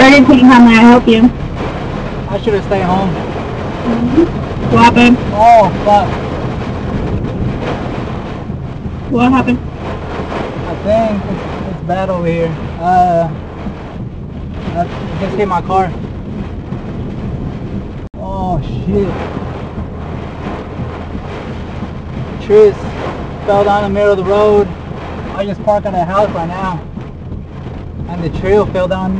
speaking. How may I help you? I should have stayed home. Mm-hmm. What happened? Oh, fuck. What happened? I think it's, it's bad over here. Uh, I just hit my car. Oh, shit. Trees fell down the middle of the road. I just parked at a house right now. And the trail fell down